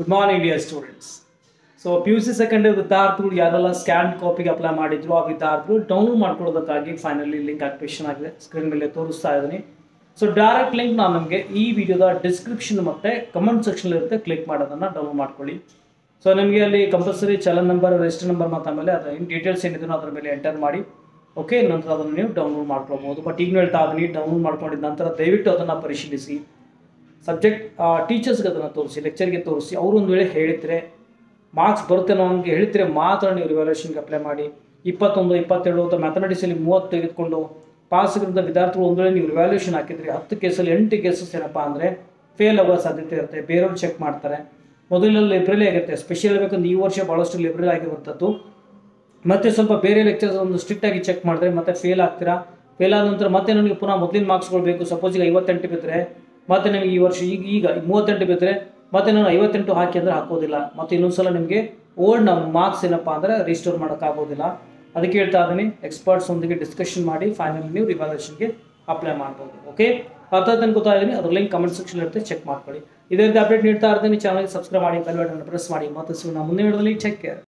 Good morning dear students so P U C second ವಿದ್ಯಾರ್ಥಿಗಳು ಯಾರೆಲ್ಲ scan ಕಾಪಿಗೆ apply ಮಾಡಿದ್ರು, ಆ ವಿದ್ಯಾರ್ಥಿಗಳು ಡೌನ್ಲೋಡ್ ಮಾಡ್ಕೊಳ್ಳೋದಕ್ಕಾಗಿ ಫೈನಲಿ ಲಿಂಕ್ ಆಕ್ಟಿವೇಶನ್ ಆಗಿದೆ. ಸ್ಕ್ರೀನ್ ಮೇಲೆ ತೋರಿಸ್ತಾ ಇದ್ದೀನಿ. ಸೊ ಡೈರೆಕ್ಟ್ ಲಿಂಕ್ ನಾನು ನಮಗೆ ಈ ವಿಡಿಯೋದ ಡಿಸ್ಕ್ರಿಪ್ಷನ್ ಮತ್ತು ಕಮೆಂಟ್ ಸೆಕ್ಷನ್ ಇರುತ್ತೆ. ಕ್ಲಿಕ್ ಮಾಡೋದನ್ನು ಡೌನ್ಲೋಡ್ ಮಾಡ್ಕೊಳ್ಳಿ. ಸೊ ನಿಮಗೆ ಅಲ್ಲಿ compulsory challan number register number ಆಮೇಲೆ ಅದರ ಏನು ಡೀಟೇಲ್ಸ್ ಏನಿದೆಯೋ ಅದರ ಮೇಲೆ ಎಂಟರ್ ಮಾಡಿ. ಓಕೆ ನಂತರ ಅದನ್ನು ನೀವು ಡೌನ್ಲೋಡ್ ಮಾಡ್ಕೊಳ್ಬೋದು ಬಟ್ ಈಗ ಹೇಳ್ತಾ ಇದ್ದೀನಿ ಡೌನ್ಲೋಡ್ ಮಾಡ್ಕೊಂಡಿದ್ದ ನಂತರ ದಯವಿಟ್ಟು ಅದನ್ನು ಪರಿಶೀಲಿಸಿ. ಸಬ್ಜೆಕ್ಟ್ ಟೀಚರ್ಸ್ಗೆ ಅದನ್ನು ತೋರಿಸಿ ಲೆಕ್ಚರ್ಗೆ ತೋರಿಸಿ, ಅವರು ಒಂದು ವೇಳೆ ಹೇಳಿದರೆ ಮಾರ್ಕ್ಸ್ ಬರುತ್ತೆ ನಮಗೆ ಹೇಳಿದರೆ ಮಾತ್ರ ನೀವು ರಿವ್ಯಾಲ್ಯೂಷನ್ಗೆ ಅಪ್ಲೈ ಮಾಡಿ. ಇಪ್ಪತ್ತೊಂದು, ಇಪ್ಪತ್ತೆರಡು ಅಥವಾ ಮ್ಯಾಥಮೆಟಿಕ್ಸಲ್ಲಿ ಮೂವತ್ತು ತೆಗೆದುಕೊಂಡು ಪಾಸ್ ಆಗಿರೋಂಥ ವಿದ್ಯಾರ್ಥಿಗಳು ಒಂದು ವೇಳೆ ನೀವು ರಿವ್ಯಾಲ್ಯೂಷನ್ ಹಾಕಿದರೆ, ಹತ್ತು ಕೇಸಲ್ಲಿ ಎಂಟು ಕೇಸಸ್ ಏನಪ್ಪ ಅಂದರೆ ಫೇಲ್ ಆಗುವ ಸಾಧ್ಯತೆ ಇರುತ್ತೆ, ಬೇರೆಯವ್ರು ಚೆಕ್ ಮಾಡ್ತಾರೆ. ಮೊದಲೆಲ್ಲ ಲೈಬ್ರರಿ ಆಗಿರುತ್ತೆ ಸ್ಪೆಷಲ್ ಬೇಕಂದ್ರೆ ಈ ವರ್ಷ ಭಾಳಷ್ಟು ಲೈಬ್ರರಿ ಆಗಿರುವಂಥದ್ದು ಮತ್ತೆ ಸ್ವಲ್ಪ ಬೇರೆ ಲೆಕ್ಚರ್ಸ್ ಒಂದು ಸ್ಟ್ರಿಕ್ಟ್ ಆಗಿ ಚೆಕ್ ಮಾಡಿದ್ರೆ ಮತ್ತೆ ಫೇಲ್ ಆಗ್ತೀರಾ? ಫೇಲ್ ಆದ ನಂತರ ಮತ್ತೆ ನನಗೆ ಪುನಃ ಮೊದಲಿನ ಮಾರ್ಕ್ಸ್ಗಳು ಬೇಕು ಸಪೋಸ್ ಈಗ ಐವತ್ತೆಂಟು ಬಿದ್ದರೆ ಮತ್ತೆ ನಿಮಗೆ ಈ ವರ್ಷ ಈಗ ಈಗ ಮೂವತ್ತೆಂಟು ಬಿದ್ದರೆ ಮತ್ತೆ ನಾನು ಐವತ್ತೆಂಟು ಹಾಕಿ ಅಂದರೆ ಹಾಕೋದಿಲ್ಲ. ಮತ್ತು ಇನ್ನೊಂದು ಸಲ ನಿಮಗೆ ಓಲ್ಡ್ ನಮ್ಮ ಮಾರ್ಕ್ಸ್ ಏನಪ್ಪ ಅಂದರೆ ರಿಜಿಸ್ಟೋರ್ ಮಾಡೋಕ್ಕಾಗೋದಿಲ್ಲ ಅದಕ್ಕೆ ಹೇಳ್ತಾ ಇದ್ದೀನಿ ಎಕ್ಸ್ಪರ್ಟ್ಸ್ ಒಂದಿಗೆ ಡಿಸ್ಕಷನ್ ಮಾಡಿ ಫೈನಲ್ ನೀವು ರಿವಾಲ್ಯೂಷನ್ಗೆ ಅಪ್ಲೈ ಮಾಡ್ಬೋದು ಓಕೆ ಅರ್ಥ ಗೊತ್ತಾ ಇದ್ದೀನಿ, ಅದ್ರ ಲಿಂಕ್ ಕಮೆಂಟ್ ಸೆಕ್ಷನ್ ಇರುತ್ತೆ ಚೆಕ್ ಮಾಡ್ಕೊಳ್ಳಿ. ಇದೇ ರೀತಿ ಅಪ್ಡೇಟ್ ನೀಡ್ತಾ ಇರ್ತೀನಿ ಚಾನಲ್ಗೆ ಸಬ್ಸ್ಕ್ರೈಬ್ ಮಾಡಿ ಬೆಲ್ ಬಟನ್ ಪ್ರೆಸ್ ಮಾಡಿ, ಮತ್ತೆ ಸಿಗೋಣ ಮುಂದಿನ ವಿಡಿಯೋದಲ್ಲಿ ಚೆಕ್ ಕೇರ್